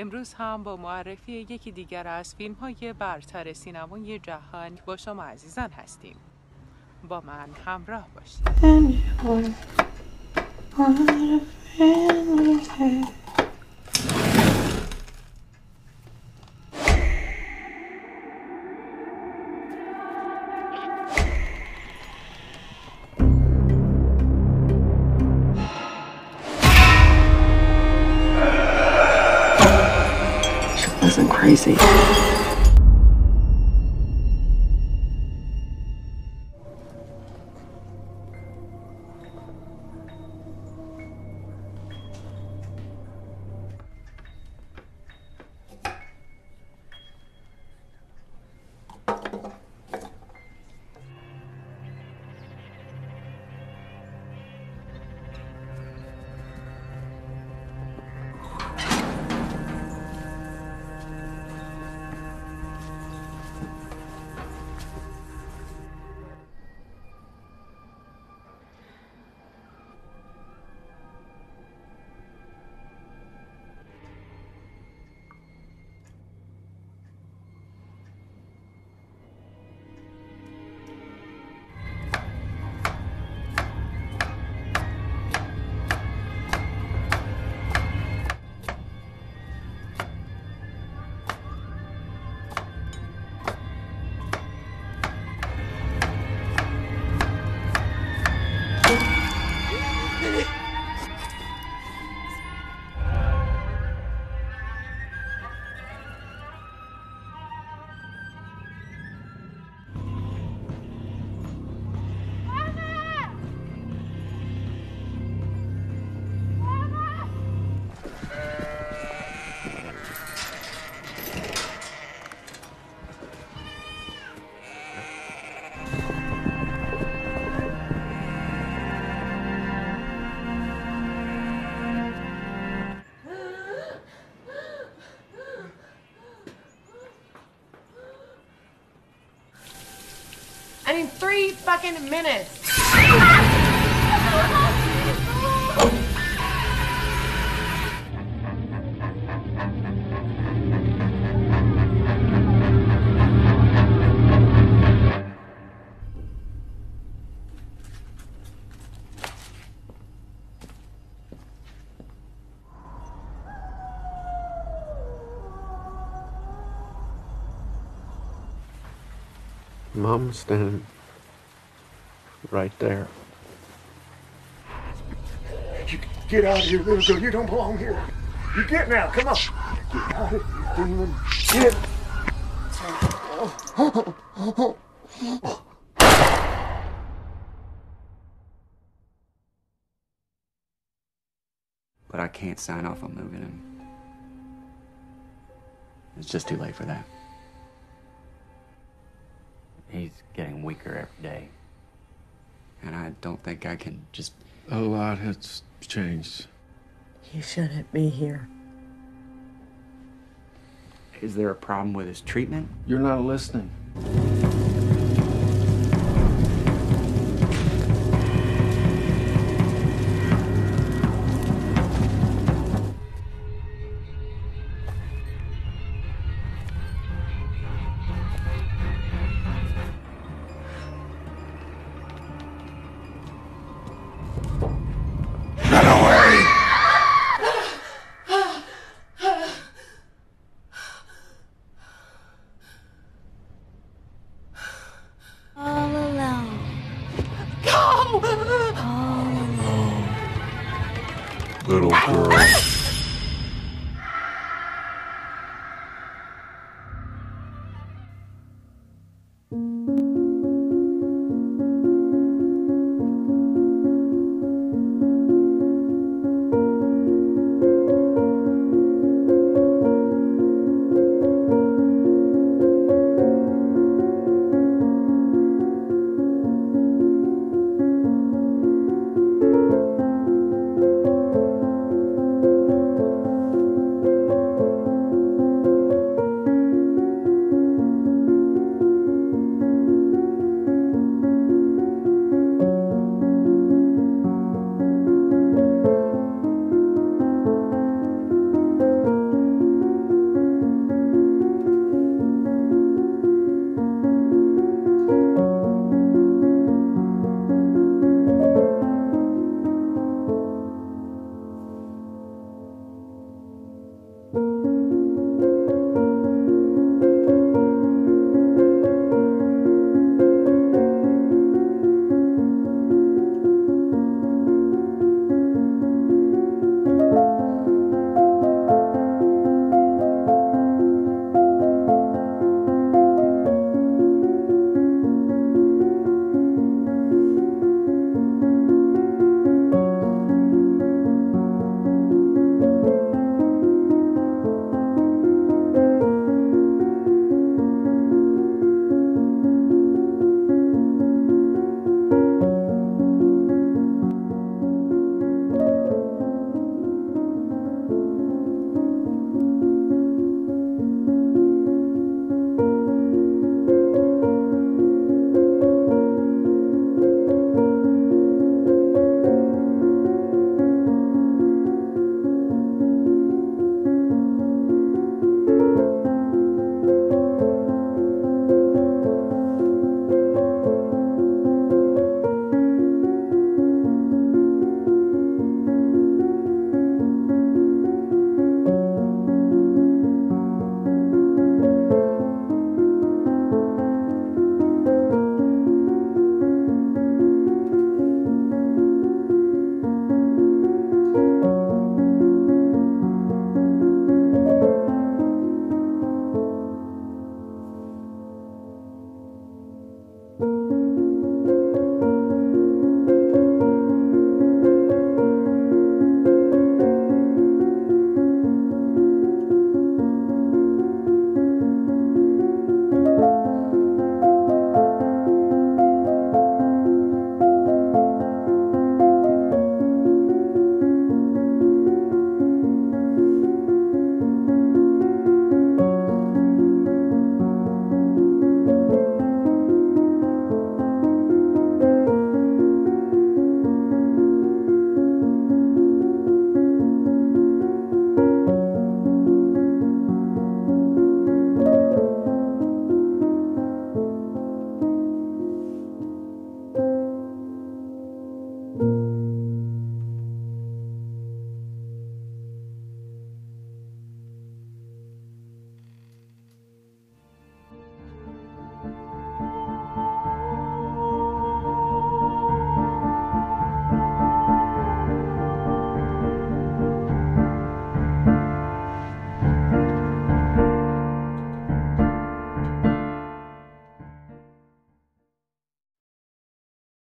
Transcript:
امروز هم با معرفی یکی دیگر از فیلم های برتر سینمای جهان با شما عزیزان هستیم. با من همراه باشید. Crazy. Three fucking minutes. Mom's standing right there. You get out of here, little girl. You don't belong here. You get now. Come on. Get out of here, demon. Get. But I can't sign off on moving him. It's just too late for that. He's getting weaker every day. And I don't think I can just. A lot has changed. You shouldn't be here. Is there a problem with his treatment? You're not listening.